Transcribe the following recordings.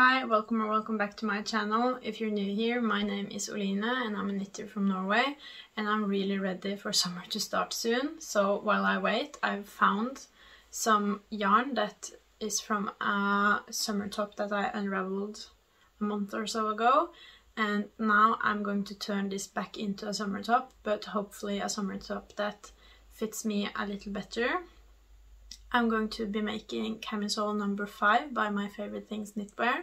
Hi, welcome or welcome back to my channel. If you're new here, my name is Oline and I'm a knitter from Norway and I'm really ready for summer to start soon. So while I wait, I've found some yarn that is from a summer top that I unraveled a month or so ago and now I'm going to turn this back into a summer top but hopefully a summer top that fits me a little better I'm going to be making camisole number 5 by My Favorite Things Knitwear.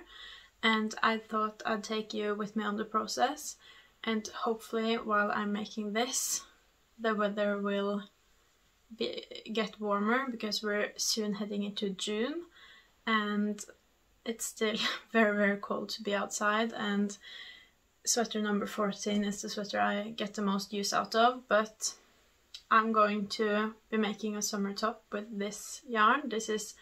And I thought I'd take you with me on the process. And hopefully while I'm making this the weather will be, get warmer because we're soon heading into June. And it's still very very cold to be outside. And sweater number 14 is the sweater I get the most use out of. But I'm going to be making a summer top with this yarn. This is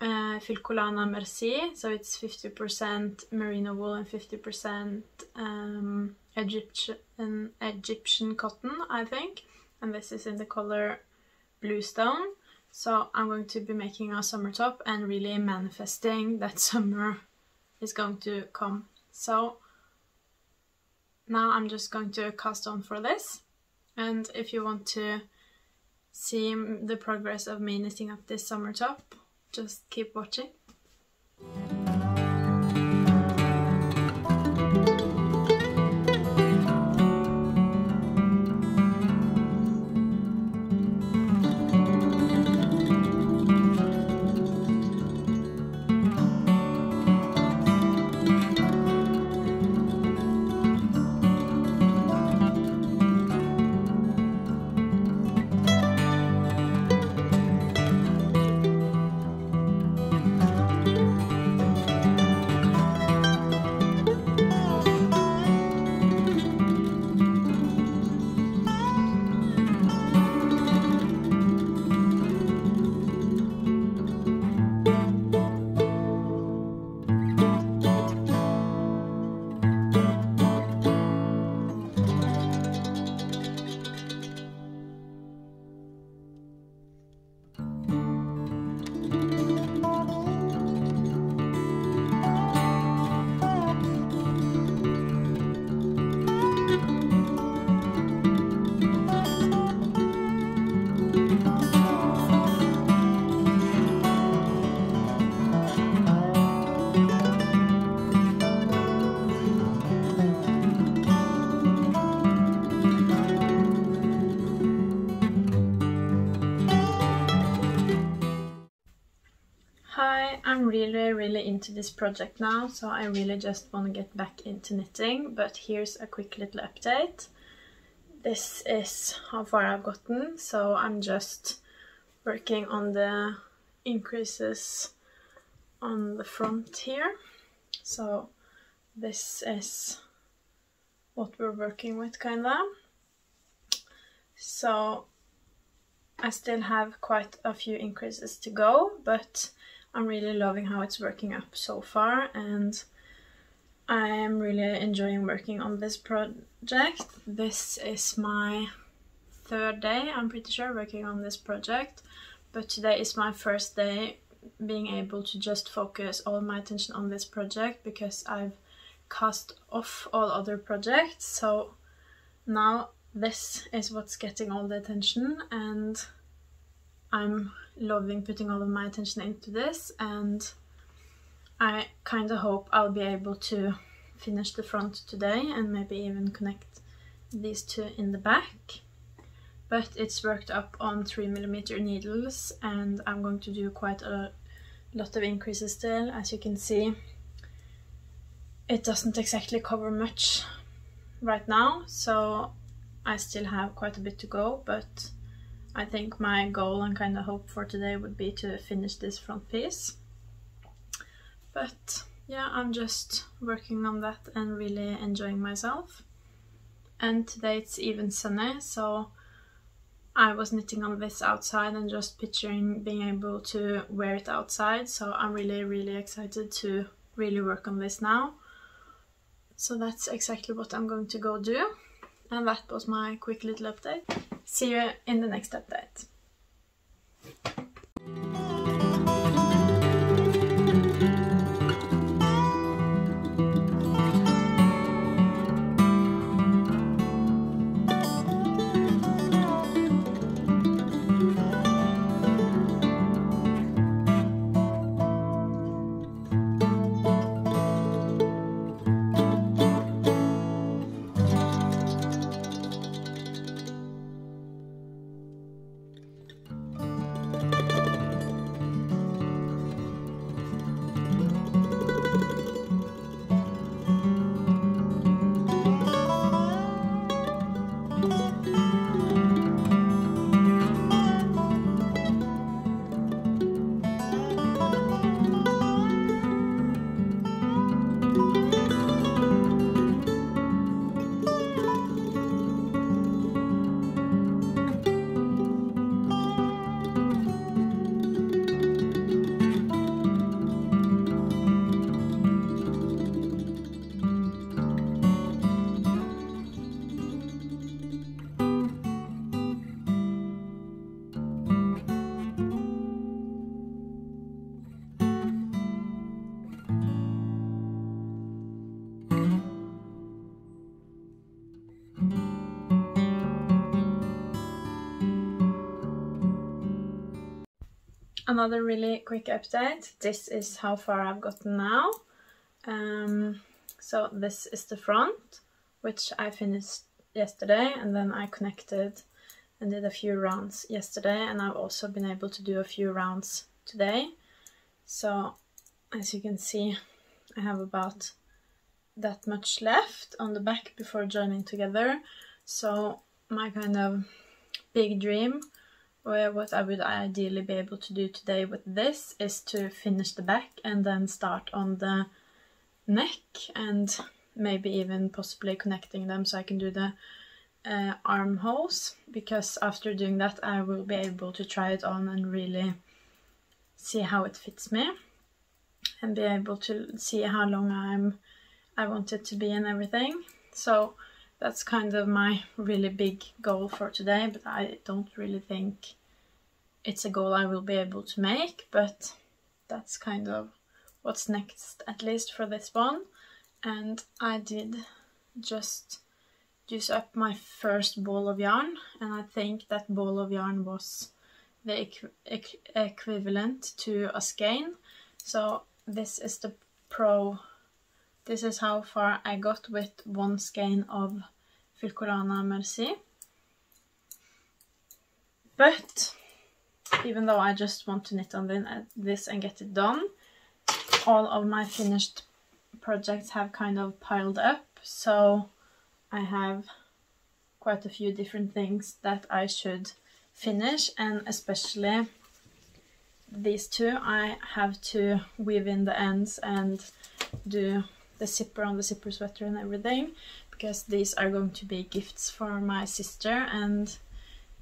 uh, Filcolana Merci, so it's 50% merino wool and 50% um, Egyptian, Egyptian cotton, I think. And this is in the color Bluestone. So I'm going to be making a summer top and really manifesting that summer is going to come. So now I'm just going to cast on for this. And if you want to see the progress of me knitting up this summer top, just keep watching. Really really into this project now so I really just want to get back into knitting but here's a quick little update. This is how far I've gotten so I'm just working on the increases on the front here. So this is what we're working with kinda. So I still have quite a few increases to go but I'm really loving how it's working up so far and I am really enjoying working on this project. This is my third day, I'm pretty sure, working on this project. But today is my first day being able to just focus all my attention on this project because I've cast off all other projects. So now this is what's getting all the attention and I'm loving putting all of my attention into this and I kind of hope I'll be able to finish the front today and maybe even connect these two in the back. But it's worked up on 3mm needles and I'm going to do quite a lot of increases still. As you can see it doesn't exactly cover much right now so I still have quite a bit to go but I think my goal and kind of hope for today would be to finish this front piece. But yeah, I'm just working on that and really enjoying myself. And today it's even sunny, so I was knitting on this outside and just picturing being able to wear it outside. So I'm really, really excited to really work on this now. So that's exactly what I'm going to go do. And that was my quick little update. See you in the next update. Another really quick update. This is how far I've gotten now. Um, so this is the front, which I finished yesterday, and then I connected and did a few rounds yesterday, and I've also been able to do a few rounds today. So as you can see, I have about that much left on the back before joining together. So my kind of big dream or what I would ideally be able to do today with this is to finish the back and then start on the neck and maybe even possibly connecting them so I can do the uh, armholes. Because after doing that I will be able to try it on and really see how it fits me and be able to see how long I'm I want it to be and everything. So that's kind of my really big goal for today but I don't really think it's a goal I will be able to make but that's kind of what's next at least for this one. And I did just use up my first ball of yarn and I think that ball of yarn was the equ equ equivalent to a skein. So this is the pro this is how far I got with one skein of Filcolana Merci but even though I just want to knit on this and get it done all of my finished projects have kind of piled up. So I have quite a few different things that I should finish and especially these two I have to weave in the ends and do the zipper on the zipper sweater and everything because these are going to be gifts for my sister and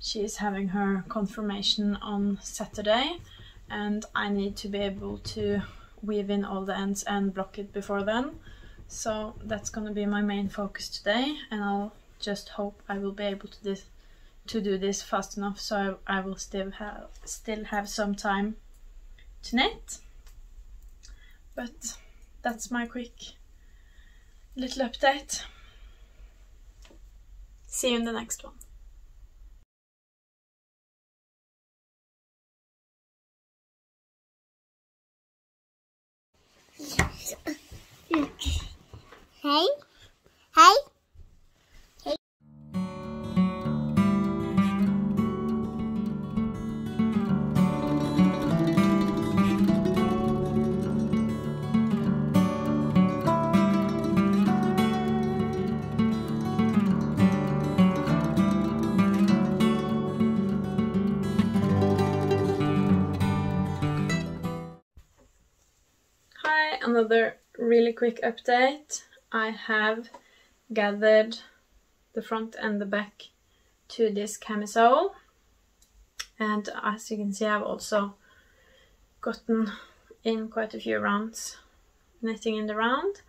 she is having her confirmation on Saturday and I need to be able to weave in all the ends and block it before then. So that's gonna be my main focus today and I'll just hope I will be able to this to do this fast enough so I, I will still have still have some time to knit. But that's my quick little update. See you in the next one. Hey. Really quick update. I have gathered the front and the back to this camisole and as you can see I've also gotten in quite a few rounds knitting in the round.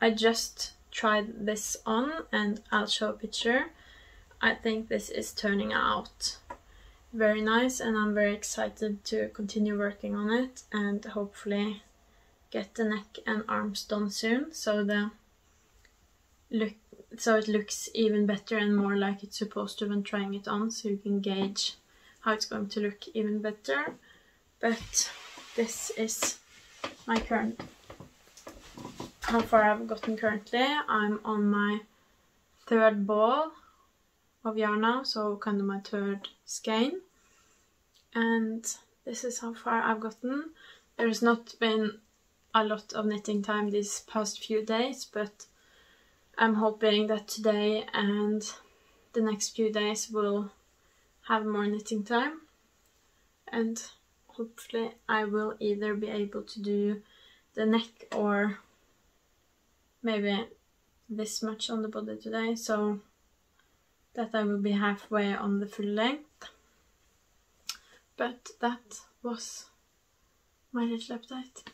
I just tried this on and I'll show a picture. I think this is turning out very nice and I'm very excited to continue working on it and hopefully get the neck and arms done soon so the look so it looks even better and more like it's supposed to when trying it on so you can gauge how it's going to look even better. But this is my current how far I've gotten currently. I'm on my third ball of yarn now so kind of my third skein. And this is how far I've gotten. There's not been a lot of knitting time these past few days, but I'm hoping that today and the next few days will have more knitting time. And hopefully I will either be able to do the neck or maybe this much on the body today so that I will be halfway on the full length. But that was my little update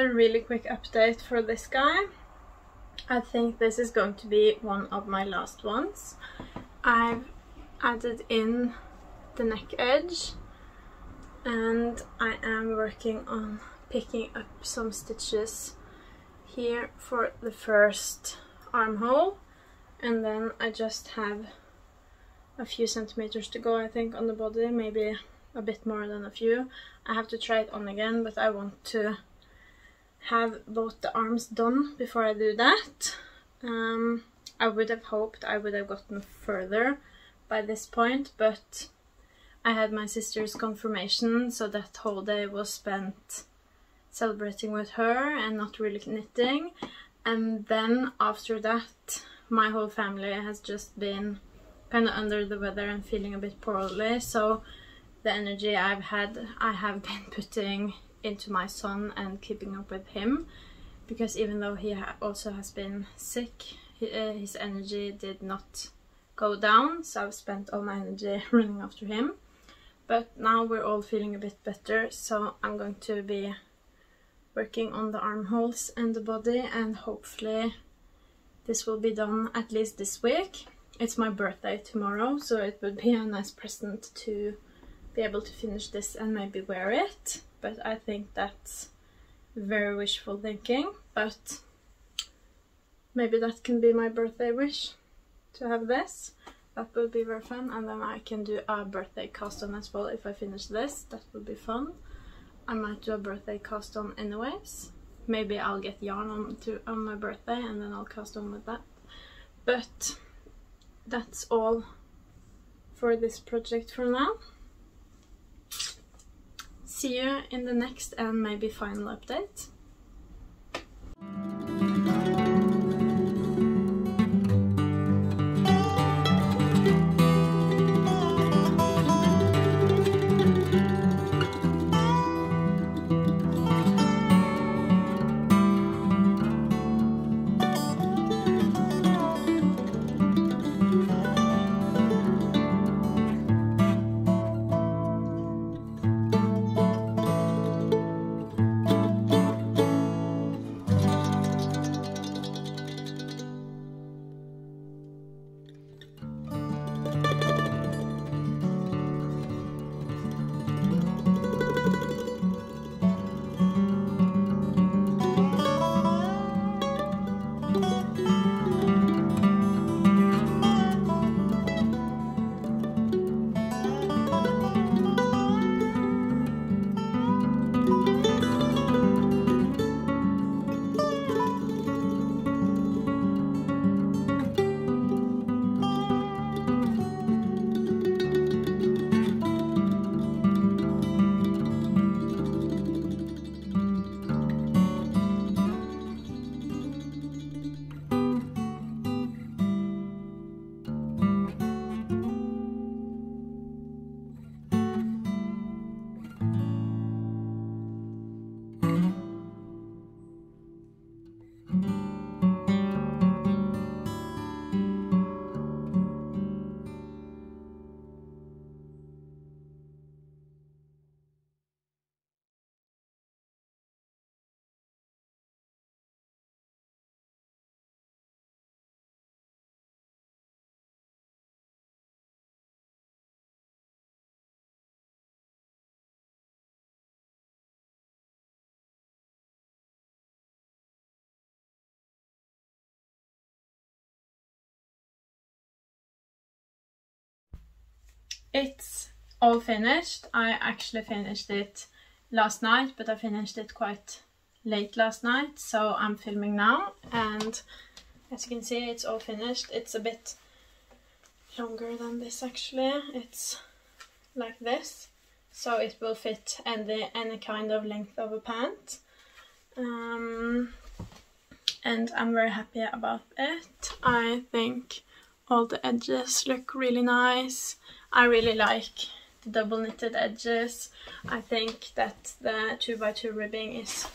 Another really quick update for this guy. I think this is going to be one of my last ones. I've added in the neck edge and I am working on picking up some stitches here for the first armhole and then I just have a few centimeters to go I think on the body maybe a bit more than a few I have to try it on again but I want to have both the arms done before I do that. Um, I would have hoped I would have gotten further by this point but I had my sister's confirmation so that whole day was spent celebrating with her and not really knitting. And then after that my whole family has just been kind of under the weather and feeling a bit poorly so the energy I've had I have been putting into my son and keeping up with him because even though he ha also has been sick uh, his energy did not go down so I've spent all my energy running after him but now we're all feeling a bit better so I'm going to be working on the armholes and the body and hopefully this will be done at least this week. It's my birthday tomorrow so it would be a nice present to be able to finish this and maybe wear it but I think that's very wishful thinking but maybe that can be my birthday wish to have this that would be very fun and then I can do a birthday on as well if I finish this that would be fun I might do a birthday on anyways. Maybe I'll get yarn on to on my birthday and then I'll cast on with that. But that's all for this project for now. See you in the next and maybe final update. It's all finished. I actually finished it last night, but I finished it quite late last night, so I'm filming now. And as you can see, it's all finished. It's a bit longer than this actually. It's like this, so it will fit any, any kind of length of a pant. Um, and I'm very happy about it. I think all the edges look really nice. I really like the double knitted edges. I think that the 2x2 ribbing is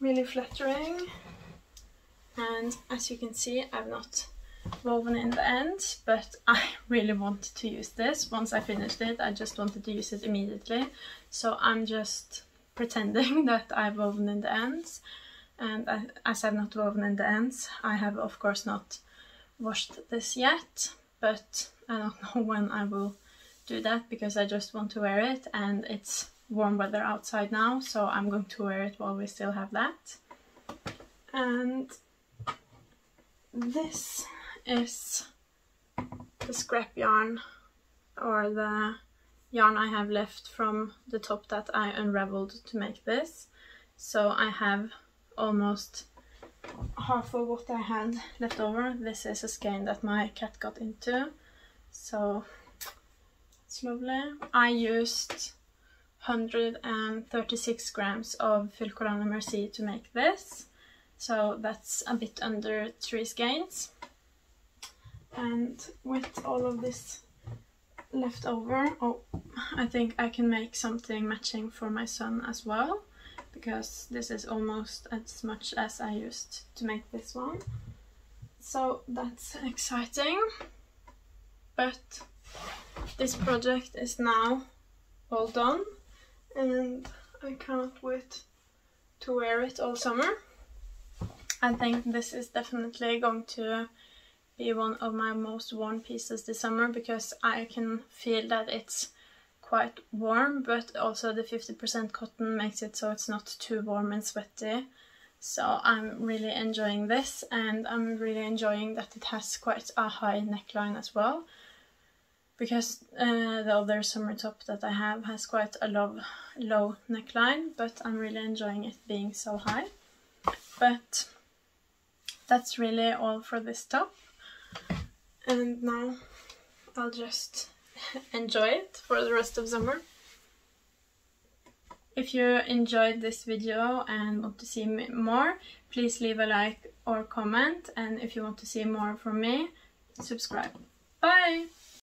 really flattering. And as you can see, I've not woven in the end, but I really want to use this. Once I finished it, I just wanted to use it immediately. So I'm just pretending that I've woven in the ends and as I've not woven in the ends I have of course not washed this yet but I don't know when I will do that because I just want to wear it and it's warm weather outside now so I'm going to wear it while we still have that. And this is the scrap yarn or the yarn I have left from the top that I unraveled to make this. So I have almost half of what I had left over. This is a skein that my cat got into. So it's lovely I used 136 grams of Filcolana Merci to make this. So that's a bit under three skeins. And with all of this left over oh I think I can make something matching for my son as well because this is almost as much as I used to make this one. So that's exciting. But this project is now all done and I cannot wait to wear it all summer. I think this is definitely going to be one of my most worn pieces this summer because I can feel that it's quite warm but also the 50% cotton makes it so it's not too warm and sweaty. So I'm really enjoying this and I'm really enjoying that it has quite a high neckline as well because uh, the other summer top that I have has quite a low, low neckline but I'm really enjoying it being so high but that's really all for this top and now I'll just enjoy it for the rest of summer. If you enjoyed this video and want to see more, please leave a like or comment and if you want to see more from me, subscribe. Bye!